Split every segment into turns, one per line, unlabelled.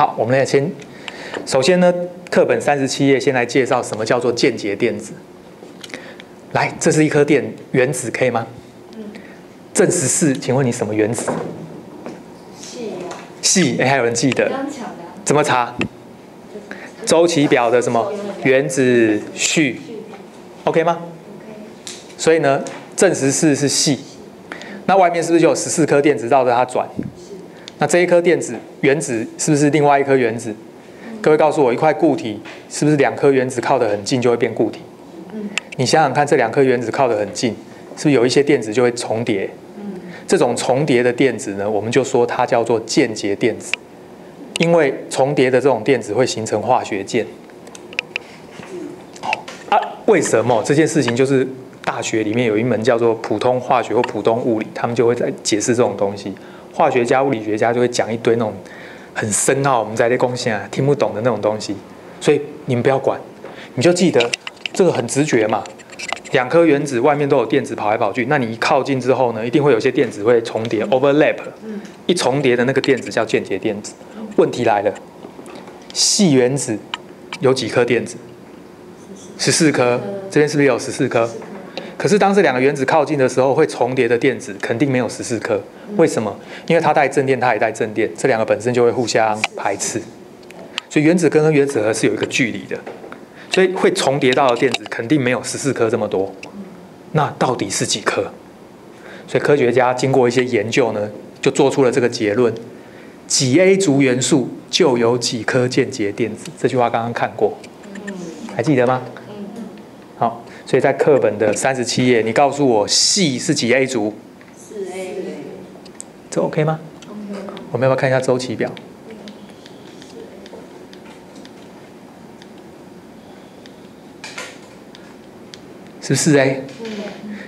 好，我们来先，首先呢，课本三十七页先来介绍什么叫做间接电子。来，这是一颗电原子，可以吗？嗯。正十四，请问你什么原子？
系啊。
细，哎，还有人记得？怎么查？周期表的什么原子序？OK 吗
？OK。
所以呢，正十四是系，那外面是不是就有十四颗电子绕着它转？那这一颗电子原子是不是另外一颗原子？各位告诉我，一块固体是不是两颗原子靠得很近就会变固体？你想想看，这两颗原子靠得很近，是不是有一些电子就会重叠？这种重叠的电子呢，我们就说它叫做间接电子，因为重叠的这种电子会形成化学键。啊，为什么这件事情就是大学里面有一门叫做普通化学或普通物理，他们就会在解释这种东西。化学家、物理学家就会讲一堆那种很深奥，我们在这贡献啊听不懂的那种东西，所以你们不要管，你就记得。这个很直觉嘛，两颗原子外面都有电子跑来跑去，那你一靠近之后呢，一定会有些电子会重叠，overlap。一重叠的那个电子叫间接电子。问题来了，细原子有几颗电子？十四颗。这边是不是有十四颗？可是当这两个原子靠近的时候，会重叠的电子肯定没有十四颗。为什么？因为它带正电，它也带正电，这两个本身就会互相排斥。所以原子跟原子核是有一个距离的。所以会重叠到的电子肯定没有十四颗这么多，那到底是几颗？所以科学家经过一些研究呢，就做出了这个结论：几 A 族元素就有几颗间接电子。这句话刚刚看过，还记得吗？好，所以在课本的三十七页，你告诉我，系是几 A 族？
四 A。
这 OK 吗
？OK。
我们要不要看一下周期表？是四 A，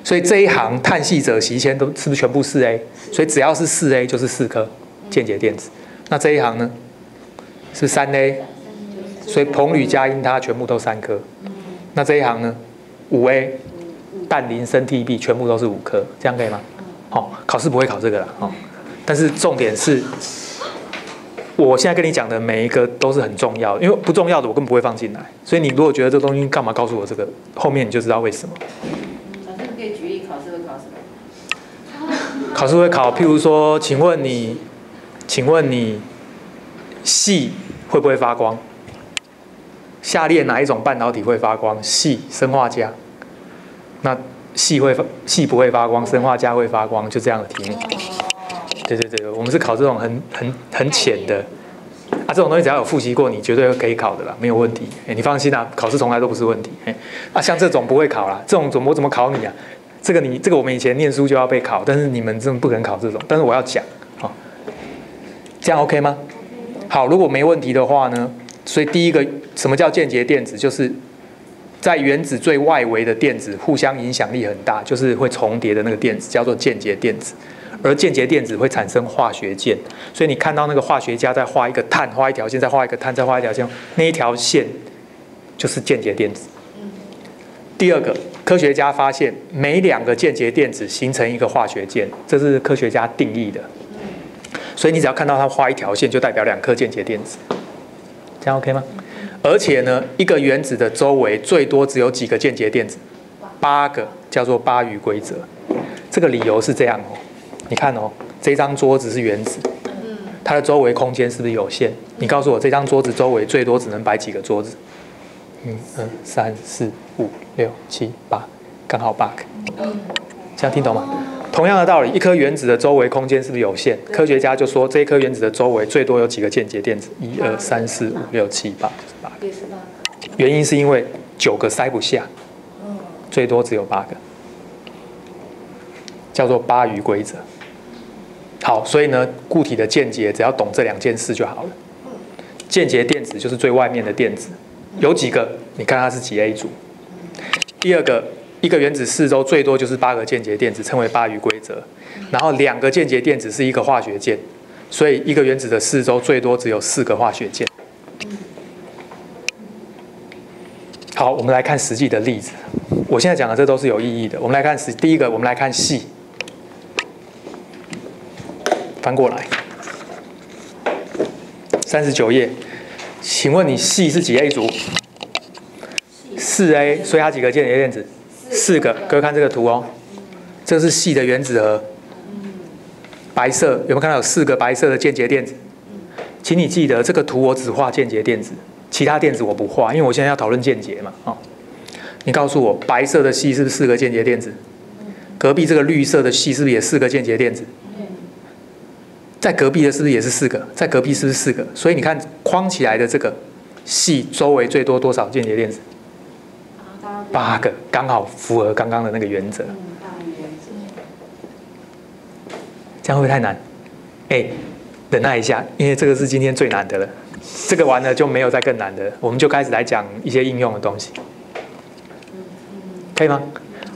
所以这一行碳系者习铅都是不是全部四 A？所以只要是四 A 就是四颗间接电子。那这一行呢？是三 A，所以硼铝加铟它全部都三颗。那这一行呢？五 A，氮磷砷 Tb 全部都是五颗，这样可以吗？好，考试不会考这个了哦。但是重点是。我现在跟你讲的每一个都是很重要的，因为不重要的我根本不会放进来。所以你如果觉得这东西干嘛告诉我这个，后面你就知道为什么。
老师可以举例，考试会考什么？
考试会考，譬如说，请问你，请问你，细会不会发光？下列哪一种半导体会发光？细生化镓。那细会发，细不会发光，生化镓会发光，就这样的题目。对对对，我们是考这种很很很浅的啊，这种东西只要有复习过，你绝对可以考的啦，没有问题。哎，你放心啦，考试从来都不是问题。哎，啊，像这种不会考啦，这种怎么我怎么考你啊？这个你这个我们以前念书就要被考，但是你们真的不可能考这种。但是我要讲，好，这样 OK 吗？好，如果没问题的话呢，所以第一个什么叫间接电子，就是在原子最外围的电子互相影响力很大，就是会重叠的那个电子叫做间接电子。而间接电子会产生化学键，所以你看到那个化学家在画一个碳，画一条线，再画一个碳，再画一条线，那一条线就是间接电子。第二个，科学家发现每两个间接电子形成一个化学键，这是科学家定义的。所以你只要看到它画一条线，就代表两颗间接电子，这样 OK 吗？而且呢，一个原子的周围最多只有几个间接电子，八个，叫做八隅规则。这个理由是这样哦。你看哦，这张桌子是原子，它的周围空间是不是有限？你告诉我，这张桌子周围最多只能摆几个桌子？嗯嗯，三四五六七八，刚好八个。这样听懂吗？同样的道理，一颗原子的周围空间是不是有限？科学家就说，这一颗原子的周围最多有几个间接电子？一二三四五六七八，是八个。原因是因为九个塞不下，最多只有八个，叫做八隅规则。好，所以呢，固体的间接只要懂这两件事就好了。间接电子就是最外面的电子，有几个？你看它是几 A 组。第二个，一个原子四周最多就是八个间接电子，称为八隅规则。然后两个间接电子是一个化学键，所以一个原子的四周最多只有四个化学键。好，我们来看实际的例子。我现在讲的这都是有意义的。我们来看实第一个，我们来看系。翻过来，三十九页，请问你系是几 A 组？四 A，所以它几个间接电子？四个。各位看这个图哦，这是细的原子核，白色有没有看到有四个白色的间接电子？请你记得这个图我只画间接电子，其他电子我不画，因为我现在要讨论间接嘛。哦，你告诉我，白色的系是不是四个间接电子？隔壁这个绿色的系是不是也四个间接电子？在隔壁的是不是也是四个？在隔壁是不是四个？所以你看框起来的这个系周围最多多少间接电子？八个，刚好符合刚刚的那个原则。这样会不会太难？哎，忍耐一下，因为这个是今天最难的了。这个完了就没有再更难的，我们就开始来讲一些应用的东西，可以吗？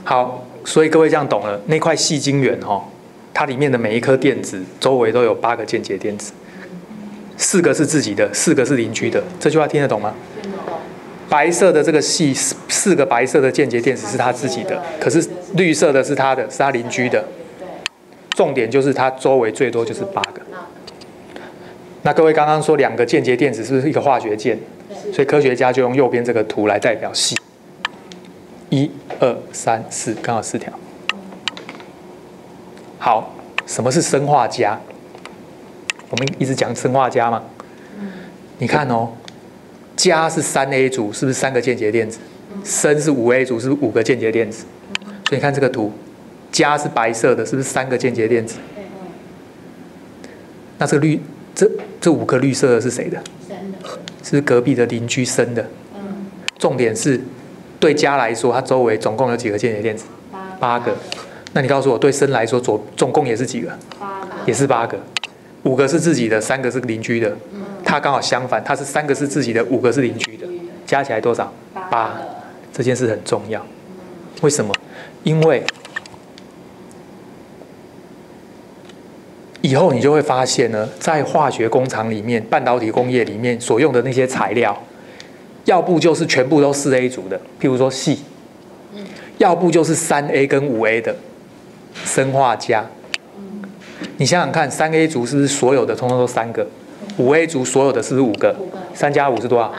好，所以各位这样懂了，那块细晶圆哈。它里面的每一颗电子周围都有八个间接电子，四个是自己的，四个是邻居的。这句话听得懂吗？白色的这个系四个白色的间接电子是它自己的，可是绿色的是它的，是它邻居的。重点就是它周围最多就是八个。那各位刚刚说两个间接电子是不是一个化学键？所以科学家就用右边这个图来代表系。一二三四，刚好四条。好，什么是生化家？我们一直讲生化家嘛。你看哦，加是三 A 组，是不是三个间接电子？砷是五 A 组，是不是五个间接电子？所以你看这个图，加是白色的，是不是三个间接电子？那这个绿，这这五颗绿色的是谁的？是隔壁的邻居生的。重点是，对加来说，它周围总共有几个间接电子？八个。那你告诉我，对砷来说，总总共也是几个？八个，也是八个。五个是自己的，三个是邻居的。它刚好相反，它是三个是自己的，五个是邻居的，加起来多少？八。这件事很重要。为什么？因为以后你就会发现呢，在化学工厂里面、半导体工业里面所用的那些材料，要不就是全部都四 A 组的，譬如说细；要不就是三 A 跟五 A 的。生化家，你想想看，三 A 族是不是所有的通通都三个？五 A 族所有的是不是五个？三加五是多少？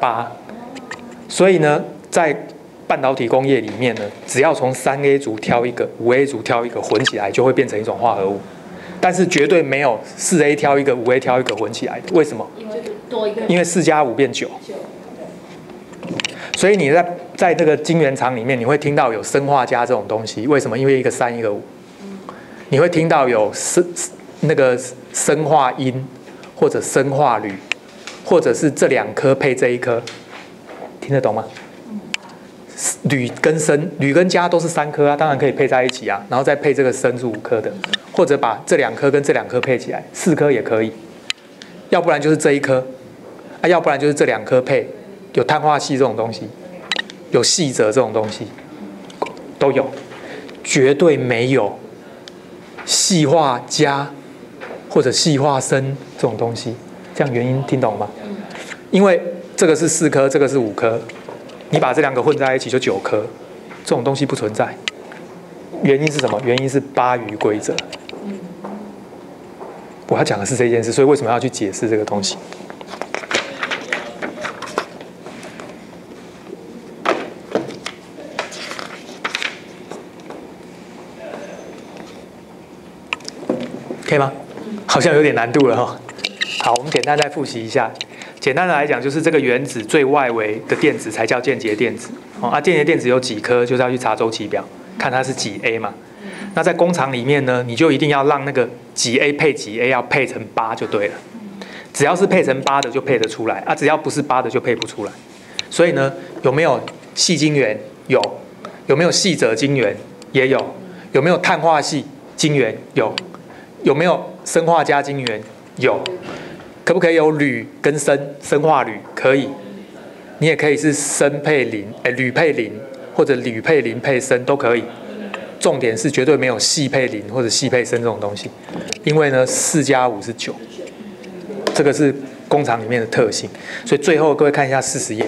八。所以呢，在半导体工业里面呢，只要从三 A 族挑一个，五 A 族挑一个，混起来就会变成一种化合物。但是绝对没有四 A 挑一个，五 A 挑一个混起来的。为什么？因为多一个。因为四加五变九。所以你在在这个晶圆厂里面，你会听到有生化加这种东西。为什么？因为一个三一个五。你会听到有生那个生化铟或者生化铝，或者是这两颗配这一颗，听得懂吗？铝跟砷，铝跟镓都是三颗啊，当然可以配在一起啊，然后再配这个砷是五颗的，或者把这两颗跟这两颗配起来，四颗也可以。要不然就是这一颗，啊，要不然就是这两颗配。有碳化系这种东西，有细则这种东西，都有，绝对没有细化镓或者细化生这种东西。这样原因听懂吗？因为这个是四颗，这个是五颗，你把这两个混在一起就九颗，这种东西不存在。原因是什么？原因是八余规则。我要讲的是这件事，所以为什么要去解释这个东西？可以吗？好像有点难度了哈。好，我们简单再复习一下。简单的来讲，就是这个原子最外围的电子才叫间接电子。哦，啊，间接电子有几颗，就是要去查周期表，看它是几 A 嘛。那在工厂里面呢，你就一定要让那个几 A 配几 A 要配成八就对了。只要是配成八的就配得出来，啊，只要不是八的就配不出来。所以呢，有没有细晶圆？有。有没有细者晶圆？也有。有没有碳化系晶圆？有。有没有生化加晶元？有，可不可以有铝跟砷？生化铝可以，你也可以是砷配磷，哎，铝配磷，或者铝配磷配砷都可以。重点是绝对没有细配磷或者细配砷这种东西，因为呢，四加五是九，这个是工厂里面的特性。所以最后各位看一下四十页。